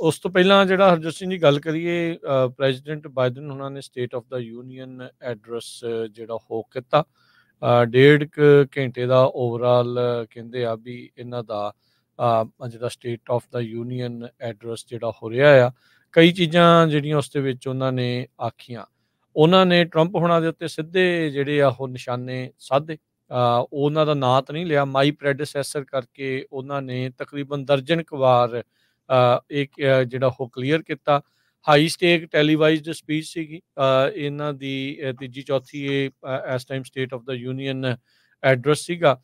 ਉਸ ਤੋਂ ਪਹਿਲਾਂ ਜਿਹੜਾ ਹਰਜੋਤ ਸਿੰਘ ਜੀ ਗੱਲ ਕਰੀਏ ਪ੍ਰੈਜ਼ੀਡੈਂਟ ਬਾਈਡਨ ਉਹਨਾਂ ਨੇ state of the union address ਜਿਹੜਾ ਹੋ ਕੀਤਾ। ਡੇਢ ਘੰਟੇ ਦਾ ਓਵਰਆਲ ਕਹਿੰਦੇ ਆ ਵੀ ਇਹਨਾਂ ਦਾ ਜਿਹੜਾ state of the union address ਜਿਹੜਾ ਹੋ ਰਿਹਾ ਆ, ਕਈ ਚੀਜ਼ਾਂ ਜਿਹੜੀਆਂ ਉਸ ਦੇ ਵਿੱਚ ਉਹਨਾਂ ਨੇ ਆਖੀਆਂ। ਉਹਨਾਂ ਨੇ ਟਰੰਪ ਹੁਣਾਂ ਦੇ ਉੱਤੇ ਸਿੱਧੇ ਜਿਹੜੇ ਆ ਉਹ ਨਿਸ਼ਾਨੇ ਸਾਧੇ। ਉਹਨਾਂ ਦਾ ਨਾਂ ਤਾਂ ਨਹੀਂ ਲਿਆ ਮਾਈ ਪ੍ਰੈਡੈਸੈਸਰ ਕਰਕੇ ਉਹਨਾਂ ਨੇ ਤਕਰੀਬਨ ਦਰਜਨ ਵਾਰ ਇੱਕ ਜਿਹੜਾ ਉਹ ਕਲੀਅਰ ਕੀਤਾ। ਹਾਈ ਸਟੇਕ ਟੈਲੀਵਾਈਜ਼ਡ ਸਪੀਚ ਸੀਗੀ। ਇਹਨਾਂ ਦੀ ਤੀਜੀ, ਚੌਥੀ, ਇਹ ਇਸ time state of the union address ਸੀਗਾ।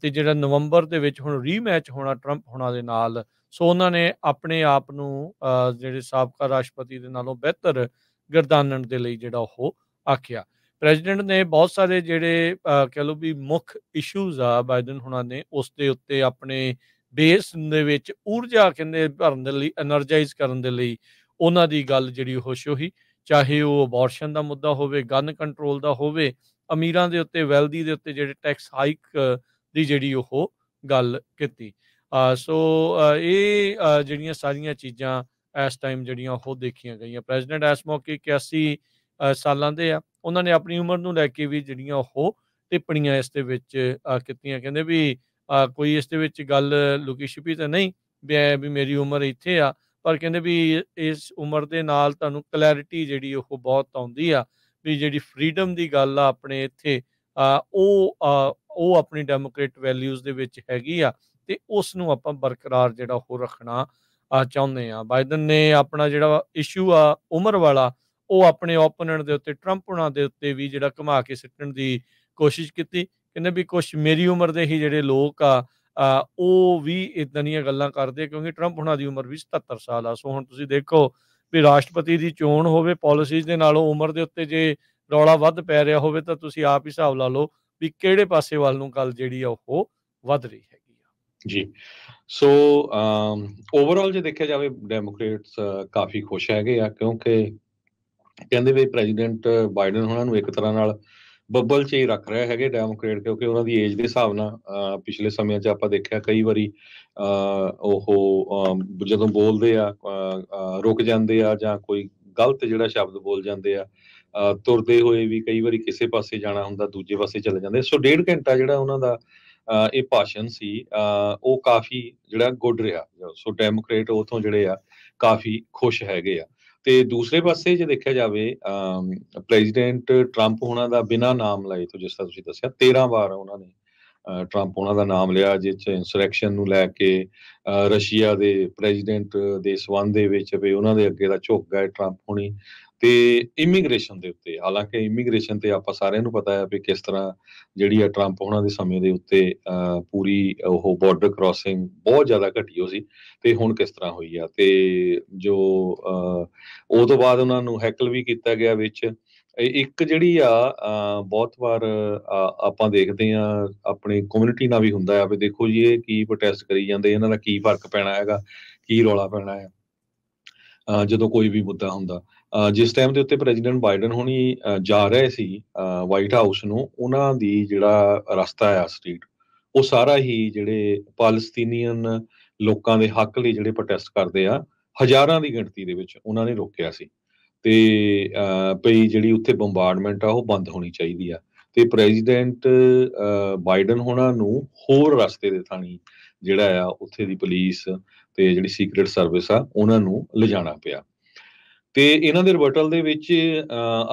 ਤੇ ਜਿਹੜਾ ਨਵੰਬਰ ਦੇ ਵਿੱਚ ਹੁਣ ਰੀਮੈਚ ਹੋਣਾ ਟਰੰਪ ਹੋਣਾ ਦੇ ਨਾਲ, ਸੋ ਉਹਨਾਂ ਨੇ ਆਪਣੇ ਆਪ ਨੂੰ ਜਿਹੜੇ ਸਾਬਕਾ ਰਾਸ਼ਟਰਪਤੀ ਦੇ ਨਾਲੋਂ ਬਿਹਤਰ ਗਰਦਾਨਣ ਦੇ ਲਈ ਜਿਹੜਾ ਉਹ ਆਖਿਆ। ਪ੍ਰੈਜ਼ੀਡੈਂਟ ਨੇ ਬਹੁਤ ਸਾਰੇ ਜਿਹੜੇ ਕਹ ਲੋ ਵੀ ਮੁੱਖ ਇਸ਼ੂਜ਼ ਆ ਬਾਈਡਨ ਹੁਣਾਂ ਨੇ, ਉਸ ਦੇ ਉੱਤੇ ਆਪਣੇ ਬੇਸ ਦੇ ਵਿੱਚ ਊਰਜਾ ਕਹਿੰਦੇ ਭਰਨ ਦੇ ਲਈ એનર્ਜਾਈਜ਼ ਕਰਨ ਦੇ ਲਈ ਉਹਨਾਂ ਦੀ ਗੱਲ ਜਿਹੜੀ ਹੋਸ਼ ਹੋਈ ਚਾਹੇ ਉਹ ਅਬੋਰਸ਼ਨ ਦਾ ਮੁੱਦਾ ਹੋਵੇ ਗਨ ਕੰਟਰੋਲ ਦਾ ਹੋਵੇ, ਅਮੀਰਾਂ ਦੇ ਉੱਤੇ, ਵੈਲਦੀ ਦੇ ਉੱਤੇ ਜਿਹੜੇ ਟੈਕਸ ਹਾਈਕ ਦੀ ਜਿਹੜੀ ਉਹ ਗੱਲ ਕੀਤੀ। ਸੋ ਇਹ ਜਿਹੜੀਆਂ ਸਾਰੀਆਂ ਚੀਜ਼ਾਂ ਇਸ ਟਾਈਮ ਜਿਹੜੀਆਂ ਉਹ ਦੇਖੀਆਂ ਗਈਆਂ। ਪ੍ਰੈਜ਼ੀਡੈਂਟ ਇਸ ਮੌਕੇ 81 ਸਾਲਾਂ ਦੇ ਆ। ਉਹਨਾਂ ਨੇ ਆਪਣੀ ਉਮਰ ਨੂੰ ਲੈ ਕੇ ਵੀ ਜਿਹੜੀਆਂ ਉਹ ਟਿੱਪਣੀਆਂ ਇਸ ਦੇ ਵਿੱਚ ਕੀਤੀਆਂ। ਕਹਿੰਦੇ ਵੀ ਕੋਈ ਇਸ ਦੇ ਵਿੱਚ ਗੱਲ ਲੁਕੀ ਛਿਪੀ ਤਾਂ ਨਹੀਂ ਵੀ ਮੇਰੀ ਉਮਰ ਇੱਥੇ ਆ, ਪਰ ਕਹਿੰਦੇ ਵੀ ਇਸ ਉਮਰ ਦੇ ਨਾਲ ਤੁਹਾਨੂੰ ਕਲੈਰਿਟੀ ਜਿਹੜੀ ਉਹ ਬਹੁਤ ਆਉਂਦੀ ਆ, ਵੀ ਜਿਹੜੀ ਫਰੀडम ਦੀ ਗੱਲ ਆ ਆਪਣੇ ਇੱਥੇ ਉਹ ਉਹ ਆਪਣੀ ਡੈਮੋਕ੍ਰੇਟ ਵੈਲਿਊਜ਼ ਦੇ ਵਿੱਚ ਹੈਗੀ ਆ ਤੇ ਉਸ ਨੂੰ ਆਪਾਂ ਬਰਕਰਾਰ ਜਿਹੜਾ ਉਹ ਰੱਖਣਾ ਚਾਹੁੰਦੇ ਆ। ਬਾਈਡਨ ਨੇ ਆਪਣਾ ਜਿਹੜਾ ਇਸ਼ੂ ਆ ਉਮਰ ਵਾਲਾ, ਉਹ ਆਪਣੇ ਓਪੋਨੈਂਟ ਦੇ ਉੱਤੇ ਟਰੰਪ ਉਹਨਾਂ ਦੇ ਉੱਤੇ ਵੀ ਜਿਹੜਾ ਘੁਮਾ ਕੇ ਸਿੱਟਣ ਦੀ ਕੋਸ਼ਿਸ਼ ਕੀਤੀ। ਕਹਿੰਦੇ ਵੀ ਕੁਝ ਮੇਰੀ ਉਮਰ ਦੇ ਹੀ ਜਿਹੜੇ ਲੋਕ ਆ ਉਹ ਵੀ ਇਦਾਂ ਦੀਆਂ ਗੱਲਾਂ ਕਰਦੇ ਕਿਉਂਕਿ ਟਰੰਪ ਉਹਨਾਂ ਦੀ ਉਮਰ ਵੀ 77 ਸਾਲ ਆ। ਸੋ ਹੁਣ ਤੁਸੀਂ ਦੇਖੋ ਵੀ ਰਾਸ਼ਟਰਪਤੀ ਦੀ ਚੋਣ ਹੋਵੇ ਪਾਲਿਸੀਜ਼ ਦੇ ਨਾਲੋਂ ਉਮਰ ਦੇ ਉੱਤੇ ਜੇ ਰੌਲਾ ਵੱਧ ਪੈ ਰਿਹਾ ਹੋਵੇ ਤਾਂ ਤੁਸੀਂ ਆਪ ਹੀ ਹਿਸਾਬ ਲਾ ਲਓ ਵੀ ਕਿਹੜੇ ਪਾਸੇ ਵੱਲ ਨੂੰ ਗੱਲ ਜਿਹੜੀ ਆ ਉਹ ਵੱਧ ਰਹੀ ਹੈਗੀ ਆ। ਜੀ। ਸੋ ਓਵਰਆਲ ਜੇ ਦੇਖਿਆ ਜਾਵੇ ਡੈਮੋਕ੍ਰੇਟਸ ਕਾਫੀ ਖੁਸ਼ ਹੈਗੇ ਆ, ਕਿਉਂਕਿ ਕਹਿੰਦੇ ਵੀ ਪ੍ਰੈਜ਼ੀਡੈਂਟ ਬਾਈਡਨ ਉਹਨਾਂ ਨੂੰ ਇੱਕ ਤਰ੍ਹਾਂ ਨਾਲ ਬੱਬਲ 'ਚ ਹੀ ਰੱਖ ਰਹੇ ਹੈਗੇ ਡੈਮੋਕ੍ਰੇਟ ਕਿਉਂਕਿ ਉਹਨਾਂ ਦੀ ਏਜ ਦੇ ਹਿਸਾਬ ਨਾਲ ਪਿਛਲੇ ਸਮਿਆਂ 'ਚ ਆਪਾਂ ਦੇਖਿਆ ਕਈ ਵਾਰੀ ਉਹ ਜਦੋਂ ਬੋਲਦੇ ਆ ਰੁਕ ਜਾਂਦੇ ਆ ਜਾਂ ਕੋਈ ਗਲਤ ਜਿਹੜਾ ਸ਼ਬਦ ਬੋਲ ਜਾਂਦੇ ਆ ਤੁਰਦੇ ਹੋਏ ਵੀ ਕਈ ਵਾਰੀ ਕਿਸੇ ਪਾਸੇ ਜਾਣਾ ਹੁੰਦਾ, ਦੂਜੇ ਪਾਸੇ ਚਲੇ ਜਾਂਦੇ। ਸੋ ਡੇਢ ਘੰਟਾ ਜਿਹੜਾ ਉਹਨਾਂ ਦਾ ਇਹ ਭਾਸ਼ਣ ਸੀ ਉਹ ਕਾਫੀ ਜਿਹੜਾ ਗੁੱਡ ਰਿਹਾ। ਸੋ ਡੈਮੋਕ੍ਰੇਟ ਉਥੋਂ ਜਿਹੜੇ ਆ, ਕਾਫੀ ਖੁਸ਼ ਹੈਗੇ ਆ। ਤੇ ਦੂਸਰੇ ਪਾਸੇ ਜੇ ਦੇਖਿਆ ਜਾਵੇ ਪ੍ਰੈਜ਼ੀਡੈਂਟ ਟਰੰਪ ਉਹਨਾਂ ਦਾ ਬਿਨਾ ਨਾਮ ਲਏ ਤੋਂ, ਜਿਸ ਤਰ੍ਹਾਂ ਤੁਸੀਂ ਦੱਸਿਆ 13 ਵਾਰ ਉਹਨਾਂ ਨੇ ਟਰੰਪ ਉਹਨਾਂ ਦਾ ਨਾਮ ਲਿਆ, ਜਿਸ ਚ ਇਨਸਰੈਕਸ਼ਨ ਨੂੰ ਲੈ ਕੇ ਰਸ਼ੀਆ ਦੇ ਪ੍ਰੈਜ਼ੀਡੈਂਟ ਦੇ ਸਬੰਧ ਦੇ ਵਿੱਚ ਵੀ ਉਹਨਾਂ ਦੇ ਅੱਗੇ ਦਾ ਝੁਕ ਗਏ ਟਰੰਪ ਹੁਣੀ। ਤੇ ਇਮੀਗ੍ਰੇਸ਼ਨ ਦੇ ਉੱਤੇ, ਹਾਲਾਂਕਿ ਇਮੀਗ੍ਰੇਸ਼ਨ ਤੇ ਆਪਾਂ ਸਾਰਿਆਂ ਨੂੰ ਪਤਾ ਹੈ ਵੀ ਕਿਸ ਤਰ੍ਹਾਂ ਜਿਹੜੀ ਆ ਟਰੰਪ ਉਹਨਾਂ ਦੇ ਸਮੇਂ ਦੇ ਉੱਤੇ ਪੂਰੀ ਉਹ ਬਾਰਡਰ ਕ੍ਰਾਸਿੰਗ ਬਹੁਤ ਜ਼ਿਆਦਾ ਘਟੀ ਹੋ ਸੀ ਤੇ ਹੁਣ ਕਿਸ ਤਰ੍ਹਾਂ ਹੋਈ ਆ ਤੇ ਜੋ ਉਹ ਤੋਂ ਬਾਅਦ ਉਹਨਾਂ ਨੂੰ ਹੈਕਲ ਵੀ ਕੀਤਾ ਗਿਆ ਵਿੱਚ। ਇੱਕ ਜਿਹੜੀ ਆ ਬਹੁਤ ਵਾਰ ਆਪਾਂ ਦੇਖਦੇ ਆ, ਆਪਣੀ ਕਮਿਊਨਿਟੀ ਨਾਲ ਵੀ ਹੁੰਦਾ ਆ ਵੀ ਦੇਖੋ ਜੀ ਇਹ ਕੀ ਪ੍ਰੋਟੈਸਟ ਕਰੀ ਜਾਂਦੇ, ਇਹਨਾਂ ਦਾ ਕੀ ਫ਼ਰਕ ਪੈਣਾ ਹੈਗਾ, ਕੀ ਰੌਲਾ ਪੈਣਾ ਹੈ ਜਦੋਂ ਕੋਈ ਵੀ ਮੁੱਦਾ ਹੁੰਦਾ। ਜਿਸ ਟਾਈਮ ਦੇ ਉੱਤੇ ਪ੍ਰੈਜ਼ੀਡੈਂਟ ਬਾਈਡਨ ਹੁਣੀ ਜਾ ਰਹੇ ਸੀ ਵਾਈਟ ਹਾਊਸ ਨੂੰ, ਉਹਨਾਂ ਦੀ ਜਿਹੜਾ ਰਸਤਾ ਆ ਸਟਰੀਟ, ਉਹ ਸਾਰਾ ਹੀ ਜਿਹੜੇ ਪਾਲਸਤੀਨੀਅਨ ਲੋਕਾਂ ਦੇ ਹੱਕ ਲਈ ਜਿਹੜੇ ਪ੍ਰੋਟੈਸਟ ਕਰਦੇ ਆ, ਹਜ਼ਾਰਾਂ ਦੀ ਗਿਣਤੀ ਦੇ ਵਿੱਚ ਉਹਨਾਂ ਨੇ ਰੋਕਿਆ ਸੀ। ਤੇ ਪਈ ਜਿਹੜੀ ਉੱਥੇ ਬੰਬਾਰਡਮੈਂਟ ਆ, ਉਹ ਬੰਦ ਹੋਣੀ ਚਾਹੀਦੀ ਆ। ਤੇ ਪ੍ਰੈਜ਼ੀਡੈਂਟ ਬਾਈਡਨ ਹੋਣਾ ਨੂੰ ਹੋਰ ਰਸਤੇ ਦੇ ਥਾਣੀ ਜਿਹੜਾ ਆ, ਉੱਥੇ ਦੀ ਪੁਲਿਸ ਤੇ ਜਿਹੜੀ ਸੀਕ੍ਰੀਟ ਸਰਵਿਸ ਆ, ਉਹਨਾਂ ਨੂੰ ਲਿਜਾਣਾ ਪਿਆ। ਤੇ ਇਹਨਾਂ ਦੇ ਰਿਵਰਟਲ ਦੇ ਵਿੱਚ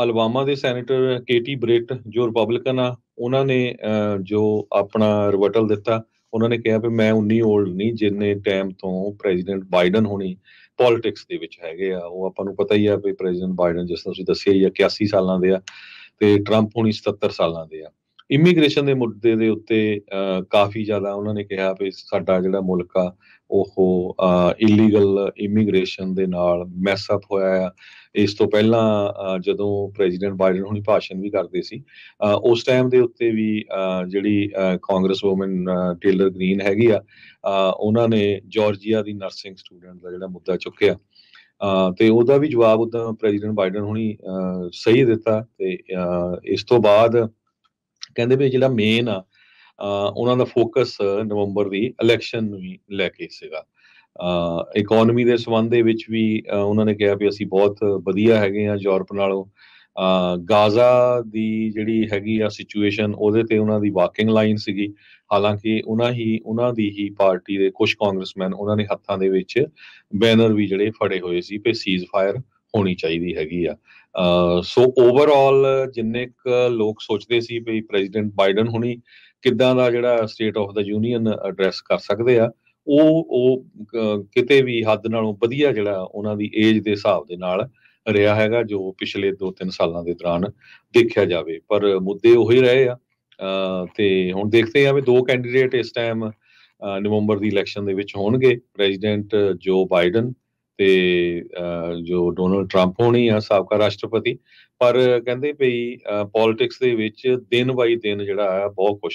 ਅਲਵਾਮਾ ਦੇ ਸੈਨੇਟਰ ਕੇਟੀ ਬ੍ਰਿਟ ਜੋ ਰਿਪਬਲਿਕਨ ਆ, ਉਹਨਾਂ ਨੇ ਜੋ ਆਪਣਾ ਰਿਵਰਟਲ ਦਿੱਤਾ, ਉਹਨਾਂ ਨੇ ਕਿਹਾ ਵੀ ਮੈਂ ਉਨੀ 올ਡ ਨਹੀਂ, ਜਿੰਨੇ ਟਾਈਮ ਤੋਂ ਪ੍ਰੈਜ਼ੀਡੈਂਟ ਬਾਈਡਨ ਹੋਣੀ ਪੋਲਿਟਿਕਸ ਦੇ ਵਿੱਚ ਹੈਗੇ ਆ। ਉਹ ਆਪਾਂ ਨੂੰ ਪਤਾ ਹੀ ਆ ਵੀ ਪ੍ਰੈਜ਼ੀਡੈਂਟ ਬਾਈਡਨ ਜਿਸ ਤਰ੍ਹਾਂ ਤੁਸੀਂ ਦੱਸਿਆ ਹੀ ਆ 81 ਸਾਲਾਂ ਦੇ ਆ। ਤੇ ਟਰੰਪ ਹੋਣੀ 77 ਸਾਲਾਂ ਦੇ ਆ। ਇਮੀਗ੍ਰੇਸ਼ਨ ਦੇ ਮੁੱਦੇ ਦੇ ਉੱਤੇ ਕਾਫੀ ਜ਼ਿਆਦਾ ਉਹਨਾਂ ਨੇ ਕਿਹਾ ਵੀ ਸਾਡਾ ਜਿਹੜਾ ਮੁਲਕ ਆ, ਉਹ ਇਲੀਗਲ ਇਮੀਗ੍ਰੇਸ਼ਨ ਦੇ ਨਾਲ ਮੈਸ ਅਪ ਹੋਇਆ ਆ। ਇਸ ਤੋਂ ਪਹਿਲਾਂ ਜਦੋਂ ਪ੍ਰੈਜ਼ੀਡੈਂਟ ਬਾਈਡਨ ਹੁਣੀ ਭਾਸ਼ਣ ਵੀ ਕਰਦੇ ਸੀ ਉਸ ਟਾਈਮ ਦੇ ਉੱਤੇ ਵੀ ਜਿਹੜੀ ਕਾਂਗਰਸ ਵੂਮਨ ਟੇਲਰ ਗ੍ਰੀਨ ਹੈਗੀ ਆ ਉਹਨਾਂ ਨੇ ਜਾਰਜੀਆ ਦੀ ਨਰਸਿੰਗ ਸਟੂਡੈਂਟ ਦਾ ਜਿਹੜਾ ਮੁੱਦਾ ਚੁੱਕਿਆ। ਤੇ ਉਹਦਾ ਵੀ ਜਵਾਬ ਉਦਾਂ ਪ੍ਰੈਜ਼ੀਡੈਂਟ ਬਾਈਡਨ ਹੁਣੀ ਸਹੀ ਦਿੱਤਾ ਤੇ ਇਸ ਤੋਂ ਬਾਅਦ ਕਹਿੰਦੇ ਵੀ ਜਿਹੜਾ ਮੇਨ ਆ ਉਹਨਾਂ ਦਾ ਫੋਕਸ ਨਵੰਬਰ ਦੀ ਇਲੈਕਸ਼ਨ ਨੂੰ ਹੀ ਲੈ ਕੇ ਸੀਗਾ। ਇਕਨੋਮੀ ਦੇ ਸੰਬੰਧ ਦੇ ਵਿੱਚ ਵੀ ਉਹਨਾਂ ਨੇ ਕਿਹਾ ਵੀ ਅਸੀਂ ਬਹੁਤ ਵਧੀਆ ਹੈਗੇ ਆ ਯੂਰਪ ਨਾਲੋਂ। ਗਾਜ਼ਾ ਦੀ ਜਿਹੜੀ ਹੈਗੀ ਆ ਸਿਚੁਏਸ਼ਨ ਉਹਦੇ ਤੇ ਉਹਨਾਂ ਦੀ ਵਾਕਿੰਗ ਲਾਈਨ ਸੀਗੀ। ਹਾਲਾਂਕਿ ਉਹਨਾਂ ਹੀ, ਉਹਨਾਂ ਦੀ ਹੀ ਪਾਰਟੀ ਦੇ ਕੁਝ ਕਾਂਗਰਸਮੈਨ ਉਹਨਾਂ ਨੇ ਹੱਥਾਂ ਦੇ ਵਿੱਚ ਬੈਨਰ ਵੀ ਜਿਹੜੇ ਫੜੇ ਹੋਏ ਸੀ ਕਿ ਸੀਜ਼ ਫਾਇਰ ਹੋਣੀ ਚਾਹੀਦੀ ਹੈਗੀ ਆ। ਸੋ ਓਵਰਆਲ ਜਿੰਨੇ ਕ ਲੋਕ ਸੋਚਦੇ ਸੀ ਵੀ ਪ੍ਰੈਜ਼ੀਡੈਂਟ ਬਾਈਡਨ ਹੁਣੀ ਕਿੱਦਾਂ ਦਾ ਜਿਹੜਾ state of the union address ਕਰ ਸਕਦੇ ਆ, ਉਹ ਉਹ ਕਿਤੇ ਵੀ ਹੱਦ ਨਾਲੋਂ ਵਧੀਆ ਜਿਹੜਾ ਉਹਨਾਂ ਦੀ ਏਜ ਦੇ ਹਿਸਾਬ ਦੇ ਨਾਲ ਰਿਹਾ ਹੈਗਾ, ਜੋ ਪਿਛਲੇ 2-3 ਸਾਲਾਂ ਦੇ ਦੌਰਾਨ ਦੇਖਿਆ ਜਾਵੇ। ਪਰ ਮੁੱਦੇ ਉਹੀ ਰਹੇ ਆ। ਤੇ ਹੁਣ ਦੇਖਦੇ ਹਾਂ ਵੀ ਦੋ ਕੈਂਡੀਡੇਟ ਇਸ ਟਾਈਮ ਨਵੰਬਰ ਦੀ ਇਲੈਕਸ਼ਨ ਦੇ ਵਿੱਚ ਹੋਣਗੇ ਪ੍ਰੈਜ਼ੀਡੈਂਟ ਜੋ ਬਾਈਡਨ ਤੇ ਜੋ ਡੋਨਲਡ ਟਰੰਪ ਹੋਣੀ ਆ, ਸਾਬਕਾ ਰਾਸ਼ਟਰਪਤੀ। ਪਰ ਕਹਿੰਦੇ ਭਈ ਪੋਲਿਟਿਕਸ ਦੇ ਵਿੱਚ ਦਿਨ ਬਾਈ ਦਿਨ ਜਿਹੜਾ ਆ, ਬਹੁਤ ਕੁਝ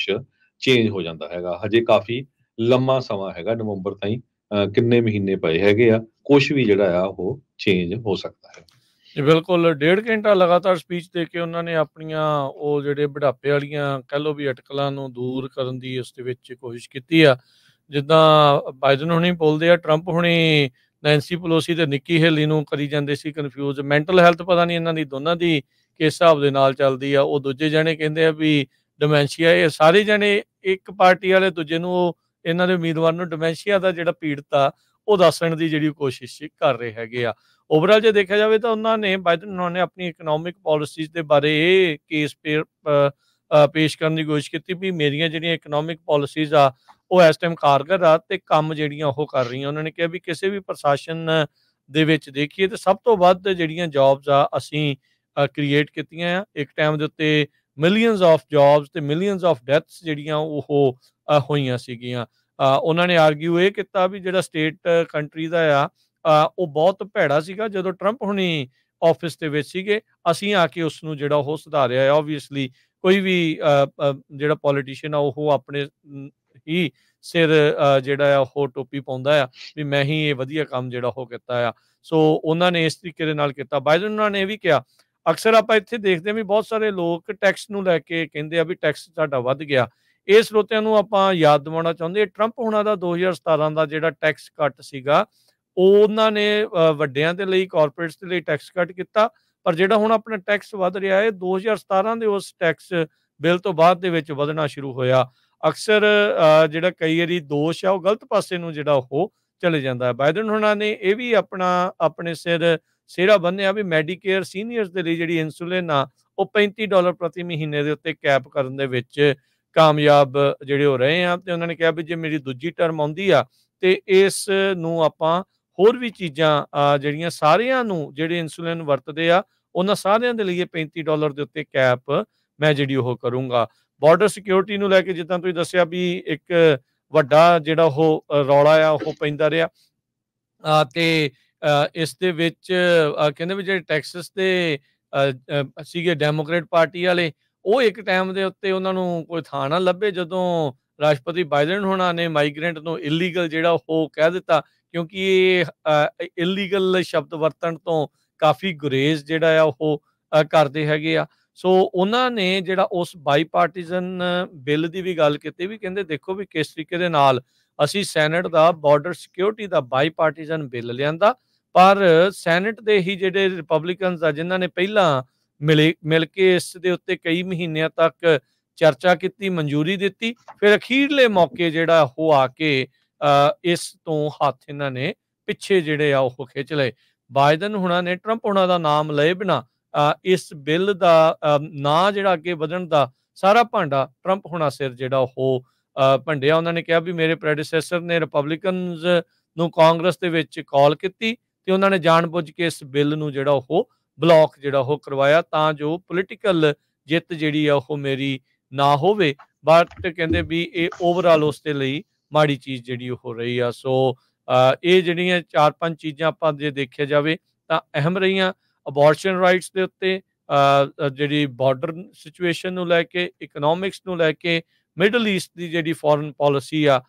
ਚੇਂਜ ਹੋ ਜਾਂਦਾ ਹੈਗਾ। ਹਜੇ ਕਾਫੀ ਲੰਮਾ ਸਮਾਂ ਹੈਗਾ ਨਵੰਬਰ ਤਾਈਂ ਕਿੰਨੇ ਮਹੀਨੇ ਪਏ ਹੈਗੇ ਆ ਕੁਝ ਵੀ ਜਿਹੜਾ ਆ, ਉਹ ਚੇਂਜ ਹੋ ਸਕਦਾ ਹੈ। ਜੀ, ਬਿਲਕੁਲ। ਡੇਢ ਘੰਟਾ ਲਗਾਤਾਰ ਸਪੀਚ ਦੇ ਕੇ ਉਹਨਾਂ ਨੇ ਆਪਣੀਆਂ ਉਹ ਜਿਹੜੇ ਬੁਢਾਪੇ ਵਾਲੀਆਂ ਕਹਿ ਲੋ ਵੀ ਅਟਕਲਾਂ ਨੂੰ ਦੂਰ ਕਰਨ ਦੀ ਉਸ ਦੇ ਵਿੱਚ ਕੋਸ਼ਿਸ਼ ਕੀਤੀ ਆ। ਜਿੱਦਾਂ ਬਾਈਡਨ ਹੁਣੀ ਬੋਲਦੇ ਆ ਟਰੰਪ ਹੁਣੀ ਨੈਂਸੀ ਪਲੋਸੀ ਤੇ ਨਿੱਕੀ ਹੇਲੀ ਨੂੰ ਕਰੀ ਜਾਂਦੇ ਸੀ ਕਨਫਿਊਜ਼ ਮੈਂਟਲ ਹੈਲਥ ਪਤਾ ਨਹੀਂ ਇਹਨਾਂ ਦੀ ਦੋਨਾਂ ਦੀ ਕਿਸ ਹਿਸਾਬ ਦੇ ਨਾਲ ਚੱਲਦੀ ਆ। ਉਹ ਦੂਜੇ ਜਣੇ ਕਹਿੰਦੇ ਆ ਵੀ ਡਿਮੈਂਸ਼ੀਆ ਇਹ ਸਾਰੇ ਜਣੇ ਇੱਕ ਪਾਰਟੀ ਵਾਲੇ ਦੂਜੇ ਨੂੰ ਇਹਨਾਂ ਦੇ ਉਮੀਦਵਾਰ ਨੂੰ ਡਿਮੈਂਸ਼ੀਆ ਦਾ ਜਿਹੜਾ ਪੀੜਤ ਆ, ਉਹ ਦੱਸਣ ਦੀ ਜਿਹੜੀ ਕੋਸ਼ਿਸ਼ ਕਰ ਰਹੇ ਹੈਗੇ ਆ। ਓਵਰਆਲ ਜੇ ਦੇਖਿਆ ਜਾਵੇ ਤਾਂ ਉਹਨਾਂ ਨੇ ਬਾਈਡਨ ਉਹਨਾਂ ਨੇ ਆਪਣੀ ਇਕਨੋਮਿਕ ਪਾਲਿਸੀਜ਼ ਦੇ ਬਾਰੇ ਇਹ ਕੇਸ ਪੇਸ਼ ਕਰਨ ਦੀ ਕੋਸ਼ਿਸ਼ ਕੀਤੀ ਵੀ ਮੇਰੀਆਂ ਜਿਹੜੀਆਂ ਇਕਨੋਮਿਕ ਪਾਲਿਸੀਜ਼ ਆ, ਉਹ ਇਸ ਟਾਈਮ ਕਾਰਗਰ ਆ ਤੇ ਕੰਮ ਜਿਹੜੀਆਂ ਉਹ ਕਰ ਰਹੀਆਂ। ਉਹਨਾਂ ਨੇ ਕਿਹਾ ਵੀ ਕਿਸੇ ਵੀ ਪ੍ਰਸ਼ਾਸਨ ਦੇ ਵਿੱਚ ਦੇਖੀਏ ਤੇ ਸਭ ਤੋਂ ਵੱਧ ਜਿਹੜੀਆਂ ਜੌਬਸ ਆ ਅਸੀਂ ਕ੍ਰੀਏਟ ਕੀਤੀਆਂ ਆ। ਇੱਕ ਟਾਈਮ ਦੇ ਉੱਤੇ ਮਿਲੀਅਨਸ ਆਫ ਜੌਬਸ ਤੇ ਮਿਲੀਅਨਸ ਆਫ ਡੈਥਸ ਜਿਹੜੀਆਂ ਉਹ ਹੋਈਆਂ ਸੀਗੀਆਂ। ਉਹਨਾਂ ਨੇ ਆਰਗਿਊ ਇਹ ਕੀਤਾ ਵੀ ਜਿਹੜਾ ਸਟੇਟ ਕੰਟਰੀ ਦਾ ਆ ਉਹ ਬਹੁਤ ਭੈੜਾ ਸੀਗਾ ਜਦੋਂ ਟਰੰਪ ਹੁਣੀ ਆਫਿਸ ਦੇ ਵਿੱਚ ਸੀਗੇ, ਅਸੀਂ ਆ ਕੇ ਉਸ ਨੂੰ ਜਿਹੜਾ ਉਹ ਸੁਧਾਰਿਆ ਹੈ ਆਬਵੀਅਸਲੀ ਕੋਈ ਵੀ ਜਿਹੜਾ ਪੋਲੀਟੀਸ਼ੀਅਨ ਆ, ਉਹ ਆਪਣੇ ਹੀ ਸਿਰ ਜਿਹੜਾ ਆ, ਉਹ ਟੋਪੀ ਪਾਉਂਦਾ ਆ ਵੀ ਮੈਂ ਹੀ ਇਹ ਵਧੀਆ ਕੰਮ ਜਿਹੜਾ ਉਹ ਕੀਤਾ ਆ। ਸੋ ਉਹਨਾਂ ਨੇ ਇਸ ਤਰੀਕੇ ਦੇ ਨਾਲ ਕੀਤਾ। ਬਾਈਡਨ ਉਹਨਾਂ ਨੇ ਇਹ ਵੀ ਕਿਹਾ, ਅਕਸਰ ਆਪਾਂ ਇੱਥੇ ਦੇਖਦੇ ਹਾਂ ਵੀ ਬਹੁਤ ਸਾਰੇ ਲੋਕ ਟੈਕਸ ਨੂੰ ਲੈ ਕੇ ਕਹਿੰਦੇ ਆ ਵੀ ਟੈਕਸ ਸਾਡਾ ਵੱਧ ਗਿਆ। ਇਹ ਸਰੋਤਿਆਂ ਨੂੰ ਆਪਾਂ ਯਾਦ ਦਿਵਾਉਣਾ ਚਾਹੁੰਦੇ ਟਰੰਪ ਹੁਣਾਂ ਦਾ 2017 ਦਾ ਜਿਹੜਾ ਟੈਕਸ ਕੱਟ ਸੀਗਾ ਉਹਨਾਂ ਨੇ ਵੱਡਿਆਂ ਦੇ ਲਈ ਕਾਰਪੋਰੇਟਸ ਦੇ ਲਈ ਟੈਕਸ ਕੱਟ ਕੀਤਾ। ਪਰ ਜਿਹੜਾ ਹੁਣ ਆਪਣਾ ਟੈਕਸ ਵਧ ਰਿਹਾ ਹੈ 2017 ਦੇ ਉਸ ਟੈਕਸ ਬਿੱਲ ਤੋਂ ਬਾਅਦ ਦੇ ਵਿੱਚ ਵਧਣਾ ਸ਼ੁਰੂ ਹੋਇਆ। ਅਕਸਰ ਜਿਹੜਾ ਕਈ ਵਾਰੀ ਦੋਸ਼ ਆ, ਉਹ ਗਲਤ ਪਾਸੇ ਨੂੰ ਜਿਹੜਾ ਉਹ ਚਲੇ ਜਾਂਦਾ ਹੈ। ਬਾਈਡਨ ਹੁਣਾਂ ਨੇ ਇਹ ਵੀ ਆਪਣਾ, ਆਪਣੇ ਸਿਰ ਸਿਹਰਾ ਬੰਨਿਆ ਵੀ ਮੈਡੀਕੇਅਰ ਸੀਨੀਅਰਸ ਦੇ ਲਈ ਜਿਹੜੀ ਇਨਸੂਲਿਨ ਆ, ਉਹ 35 ਡਾਲਰ ਪ੍ਰਤੀ ਮਹੀਨੇ ਦੇ ਉੱਤੇ ਕੈਪ ਕਰਨ ਦੇ ਵਿੱਚ ਕਾਮਯਾਬ ਜਿਹੜੇ ਹੋ ਰਹੇ ਆ। ਤੇ ਉਹਨਾਂ ਨੇ ਕਿਹਾ ਵੀ ਜੇ ਮੇਰੀ ਦੂਜੀ ਟਰਮ ਆਉਂਦੀ ਆ, ਤੇ ਇਸ ਨੂੰ ਆਪਾਂ ਹੋਰ ਵੀ ਚੀਜ਼ਾਂ ਜਿਹੜੀਆਂ ਸਾਰਿਆਂ ਨੂੰ, ਜਿਹੜੇ ਇਨਸੂਲਿਨ ਵਰਤਦੇ ਆ, ਉਹਨਾਂ ਸਾਰਿਆਂ ਦੇ ਲਈ 35 ਡਾਲਰ ਦੇ ਉੱਤੇ ਕੈਪ ਮੈਂ ਜਿਹੜੀ ਉਹ ਕਰੂੰਗਾ। ਬਾਰਡਰ ਸਿਕਿਉਰਿਟੀ ਨੂੰ ਲੈ ਕੇ ਜਿੱਦਾਂ ਤੁਸੀਂ ਦੱਸਿਆ ਵੀ ਇੱਕ ਵੱਡਾ ਜਿਹੜਾ ਉਹ ਰੌਲਾ ਆ, ਉਹ ਪੈਂਦਾ ਰਿਹਾ। ਤੇ ਇਸ ਦੇ ਵਿੱਚ ਕਹਿੰਦੇ ਵੀ ਜਿਹੜੇ ਟੈਕਸਸ ਦੇ ਸੀਗੇ ਡੈਮੋਕ੍ਰੇਟ ਪਾਰਟੀ ਵਾਲੇ, ਉਹ ਇੱਕ ਟਾਈਮ ਦੇ ਉੱਤੇ ਉਹਨਾਂ ਨੂੰ ਕੋਈ ਥਾਂ ਨਾ ਲੱਭੇ ਜਦੋਂ ਰਾਸ਼ਟਰਪਤੀ ਬਾਈਡਨ ਹੋਣਾ ਨੇ ਮਾਈਗ੍ਰੈਂਟ ਨੂੰ ਇਲੀਗਲ ਜਿਹੜਾ ਉਹ ਕਹਿ ਦਿੱਤਾ। ਕਿਉਂਕਿ ਇਹ ਇਲੀਗਲ ਸ਼ਬਦ ਵਰਤਣ ਤੋਂ ਕਾਫੀ ਗੁਰੇਜ਼ ਜਿਹੜਾ ਆ ਉਹ ਕਰਦੇ ਹੈਗੇ ਆ। ਸੋ ਉਹਨਾਂ ਨੇ ਜਿਹੜਾ ਉਸ ਬਾਈਪਾਰਟੀਜ਼ਨ ਬਿੱਲ ਦੀ ਵੀ ਗੱਲ ਕੀਤੀ ਵੀ ਕਹਿੰਦੇ ਦੇਖੋ ਵੀ ਕਿਸ ਤਰੀਕੇ ਦੇ ਨਾਲ ਅਸੀਂ ਸੈਨੇਟ ਦਾ ਬਾਰਡਰ ਸਿਕਿਉਰਿਟੀ ਦਾ ਬਾਈਪਾਰਟੀਜ਼ਨ ਬਿੱਲ ਲਿਆਂਦਾ, ਪਰ ਸੈਨੇਟ ਦੇ ਹੀ ਜਿਹੜੇ ਰਿਪਬਲਿਕਨਸ ਆ ਜਿਨ੍ਹਾਂ ਨੇ ਪਹਿਲਾਂ ਮਿਲੇ, ਮਿਲ ਕੇ ਇਸ ਦੇ ਉੱਤੇ ਕਈ ਮਹੀਨਿਆਂ ਤੱਕ ਚਰਚਾ ਕੀਤੀ, ਮਨਜ਼ੂਰੀ ਦਿੱਤੀ, ਫਿਰ ਅਖੀਰਲੇ ਮੌਕੇ ਜਿਹੜਾ ਉਹ ਆ ਕੇ ਇਸ ਤੋਂ ਹੱਥ ਇਹਨਾਂ ਨੇ ਪਿੱਛੇ ਜਿਹੜੇ ਆ ਉਹ ਖਿੱਚ ਲਏ। ਬਾਈਡਨ ਹੁਣਾਂ ਨੇ ਟਰੰਪ ਹੁਣਾਂ ਦਾ ਨਾਮ ਲਏ ਬਿਨਾ ਇਸ ਬਿੱਲ ਦਾ ਨਾਂ ਜਿਹੜਾ ਅੱਗੇ ਵਧਣ ਦਾ ਸਾਰਾ ਭਾਂਡਾ ਟਰੰਪ ਹੁਣਾਂ ਸਿਰ ਜਿਹੜਾ ਉਹ ਭੰਡਿਆ। ਉਹਨਾਂ ਨੇ ਕਿਹਾ ਵੀ ਮੇਰੇ ਪ੍ਰੈਡੀਸੈਸਰ ਨੇ ਰਿਪਬਲਿਕਨਸ ਨੂੰ ਕਾਂਗਰਸ ਦੇ ਵਿੱਚ ਕਾਲ ਕੀਤੀ ਤੇ ਉਹਨਾਂ ਨੇ ਜਾਣਬੁੱਝ ਕੇ ਇਸ ਬਿੱਲ ਨੂੰ ਜਿਹੜਾ ਉਹ ਬਲੌਕ ਜਿਹੜਾ ਉਹ ਕਰਵਾਇਆ ਤਾਂ ਜੋ ਪੋਲੀਟੀਕਲ ਜਿੱਤ ਜਿਹੜੀ ਆ ਉਹ ਮੇਰੀ ਨਾ ਹੋਵੇ। ਬਟ ਕਹਿੰਦੇ ਵੀ ਇਹ ਓਵਰਆਲ ਉਸ ਦੇ ਲਈ ਮਾੜੀ ਚੀਜ਼ ਜਿਹੜੀ ਹੋ ਰਹੀ ਆ। ਸੋ ਇਹ ਜਿਹੜੀਆਂ ਚਾਰ ਪੰਜ ਚੀਜ਼ਾਂ ਆਪਾਂ ਜੇ ਦੇਖਿਆ ਜਾਵੇ ਤਾਂ ਅਹਿਮ ਰਹੀਆਂ ਅਬੋਰਸ਼ਨ ਰਾਈਟਸ ਦੇ ਉੱਤੇ ਜਿਹੜੀ ਬਾਰਡਰ ਸਿਚੁਏਸ਼ਨ ਨੂੰ ਲੈ ਕੇ ਇਕਨੋਮਿਕਸ ਨੂੰ ਲੈ ਕੇ ਮਿਡਲ ਈਸਟ ਦੀ ਜਿਹੜੀ ਫੋਰਨ ਪਾਲਿਸੀ ਆ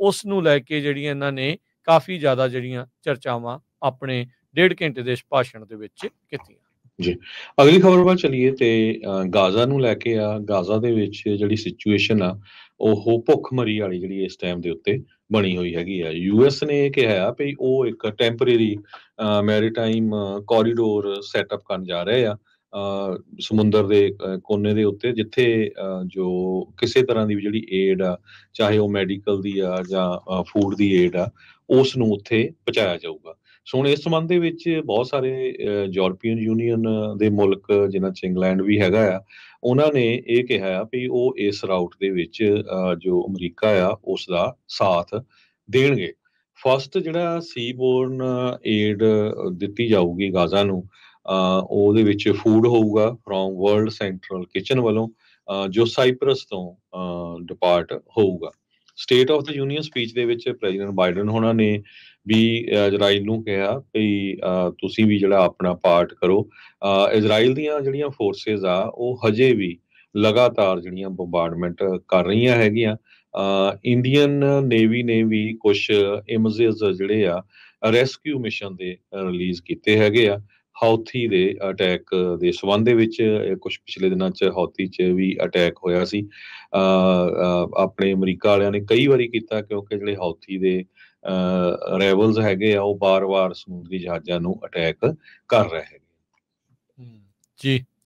ਉਸ ਨੂੰ ਲੈ ਕੇ ਜਿਹੜੀਆਂ ਇਹਨਾਂ ਨੇ ਕਾਫੀ ਜ਼ਿਆਦਾ ਜਿਹੜੀਆਂ ਚਰਚਾਵਾਂ ਆਪਣੇ ਡੇਢ ਘੰਟੇ ਦੇ ਭਾਸ਼ਣ ਦੇ ਵਿੱਚ ਕੀਤੀਆਂ। ਜੀ। ਅਗਲੀ ਖਬਰ ਵੱਲ ਚਲੀਏ ਤੇ ਗਾਜ਼ਾ ਨੂੰ ਲੈ ਕੇ ਆ, ਗਾਜ਼ਾ ਦੇ ਵਿੱਚ ਜਿਹੜੀ ਸਿਚੁਏਸ਼ਨ ਆ, ਉਹ ਭੁੱਖਮਰੀ ਵਾਲੀ ਜਿਹੜੀ ਇਸ ਟਾਈਮ ਦੇ ਉੱਤੇ ਬਣੀ ਹੋਈ ਹੈਗੀ ਆ। ਯੂਐਸ ਨੇ ਇਹ ਕਿਹਾ ਆ ਵੀ ਉਹ ਇੱਕ ਟੈਂਪਰੇਰੀ ਮੈਰੀਟਾਈਮ ਕੋਰੀਡੋਰ ਸੈਟਅਪ ਕਰਨ ਜਾ ਰਹੇ ਆ। ਸਮੁੰਦਰ ਦੇ ਕੋਨੇ ਦੇ ਉੱਤੇ ਜਿੱਥੇ ਜੋ ਕਿਸੇ ਤਰ੍ਹਾਂ ਦੀ ਜਿਹੜੀ ਏਡ ਆ, ਚਾਹੇ ਉਹ ਮੈਡੀਕਲ ਦੀ ਆ ਜਾਂ ਫੂਡ ਦੀ ਏਡ ਆ, ਉਸ ਨੂੰ ਉੱਥੇ ਪਹੁੰਚਾਇਆ ਜਾਊਗਾ। ਸੋ ਹੁਣ ਇਸ ਸੰਬੰਧ ਦੇ ਵਿੱਚ ਬਹੁਤ ਸਾਰੇ ਯੂਰਪੀਅਨ ਯੂਨੀਅਨ ਦੇ ਮੁਲਕ, ਜਿਨ੍ਹਾਂ ਚ ਇੰਗਲੈਂਡ ਵੀ ਹੈਗਾ ਆ, ਉਹਨਾਂ ਨੇ ਇਹ ਕਿਹਾ ਆ ਵੀ ਉਹ ਇਸ ਰਾਊਟ ਦੇ ਵਿੱਚ ਜੋ ਅਮਰੀਕਾ ਆ ਉਸ ਦਾ ਸਾਥ ਦੇਣਗੇ। ਫਸਟ ਜਿਹੜਾ ਸੀਬੋਰਨ ਏਡ ਦਿੱਤੀ ਜਾਊਗੀ ਗਾਜ਼ਾ ਨੂੰ ਉਹਦੇ ਵਿੱਚ ਫੂਡ ਹੋਊਗਾ ਫਰੋਮ ਵਰਲਡ ਸੈਂਟਰਲ ਕਿਚਨ ਵੱਲੋਂ ਜੋ ਸਾਈਪਰਸ ਤੋਂ ਡਿਪਾਰਟ ਹੋਊਗਾ। State of the union speech ਦੇ ਵਿੱਚ ਪ੍ਰੈਜ਼ੀਡੈਂਟ ਬਾਈਡਨ ਹੋਣਾ ਨੇ ਵੀ ਇਜ਼ਰਾਈਲ ਨੂੰ ਕਿਹਾ ਕਿ ਤੁਸੀਂ ਵੀ ਜਿਹੜਾ ਆਪਣਾ ਪਾਰਟ ਕਰੋ। ਇਜ਼ਰਾਈਲ ਦੀਆਂ ਜਿਹੜੀਆਂ ਫੋਰਸਸ ਆ, ਉਹ ਹਜੇ ਵੀ ਲਗਾਤਾਰ ਜਿਹੜੀਆਂ ਬੰਬਾਰਡਮੈਂਟ ਕਰ ਰਹੀਆਂ ਹੈਗੀਆਂ। ਇੰਡੀਅਨ ਨੇਵੀ ਨੇ ਵੀ ਕੁਝ ਇਮੇजेस ਜਿਹੜੇ ਆ ਰੈਸਕਿਊ ਮਿਸ਼ਨ ਦੇ ਰਿਲੀਜ਼ ਕੀਤੇ ਹੈਗੇ ਆ। ਹੌਥੀ ਦੇ ਅਟੈਕ ਦੇ ਸਬੰਧ ਦੇ ਵਿੱਚ ਕੁਝ ਪਿਛਲੇ ਦਿਨਾਂ 'ਚ ਹੌਥੀ 'ਚ ਵੀ ਅਟੈਕ ਹੋਇਆ ਸੀ। ਆਪਣੇ ਅਮਰੀਕਾ ਵਾਲਿਆਂ ਨੇ ਕਈ ਵਾਰੀ ਕੀਤਾ ਕਿਉਂਕਿ ਜਿਹੜੇ ਹੌਥੀ ਦੇ ਰੈਵਲਸ ਹੈਗੇ ਆ ਉਹ ਬਾਰ-ਬਾਰ ਸਮੁੰਦਰੀ ਜਹਾਜ਼ਾਂ ਨੂੰ ਅਟੈਕ ਕਰ ਰਹੇ ਹੈਗੇ ਜੀ।